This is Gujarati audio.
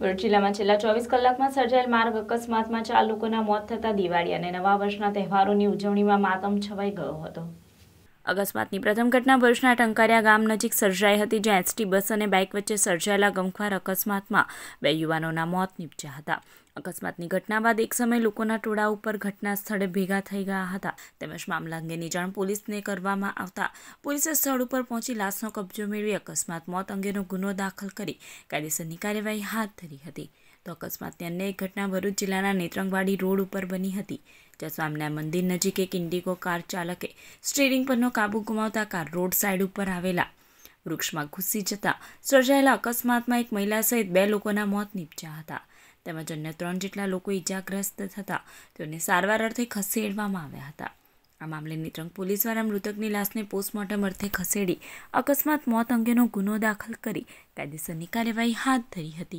વડોદરા જિલ્લામાં છેલ્લા ચોવીસ કલાકમાં સર્જાયેલ માર્ગ અકસ્માતમાં ચાર લોકોના મોત થતા દિવાળી અને નવા વર્ષના તહેવારોની ઉજવણીમાં માતમ છવાઈ ગયો હતો. અકસ્માતની પ્રથમ ઘટના ભરૂચના ટંકારિયા ગામ નજીક સર્જાઈ હતી, જ્યાં એસટી બસ અને બાઇક વચ્ચે સર્જાયેલા ગમખ્વાર અકસ્માતમાં બે યુવાનોના મોત નીપજ્યા હતા. અકસ્માતની ઘટના બાદ એક સમયે લોકોના ટોળા ઉપર ઘટના સ્થળે ભેગા થઈ ગયા હતા. તેમજ મામલા અંગેની જાણ પોલીસને કરવામાં આવતા પોલીસે સ્થળ ઉપર પહોંચી લાશનો કબજો મેળવી અકસ્માત, મોત અંગેનો ગુનો દાખલ કરી કાયદેસરની કાર્યવાહી હાથ ધરી હતી. તો અકસ્માતની અન્ય એક ઘટના ભરૂચ જિલ્લાના નેત્રંગવાડી રોડ ઉપર બની હતી, જ્યાં સ્વામિનારાયણ મંદિર નજીક એક ઇન્ડિગો કાર ચાલકે સ્ટીરિંગ પરનો કાબુ ગુમાવતા કાર રોડ સાઇડ ઉપર આવેલા. વૃક્ષમાં ઘૂસી જતા સર્જાયેલા અકસ્માતમાં એક મહિલા સહિત બે લોકોના મોત નીપજ્યા હતા. તેમજ અન્ય ત્રણ જેટલા લોકો ઇજાગ્રસ્ત થતા તેઓને સારવાર અર્થે ખસેડવામાં આવ્યા હતા. આ મામલે નેત્રંગ પોલીસ દ્વારા મૃતકની લાશને પોસ્ટમોર્ટમ અર્થે ખસેડી અકસ્માત મોત અંગેનો ગુનો દાખલ કરી કાયદેસરની કાર્યવાહી હાથ ધરી હતી.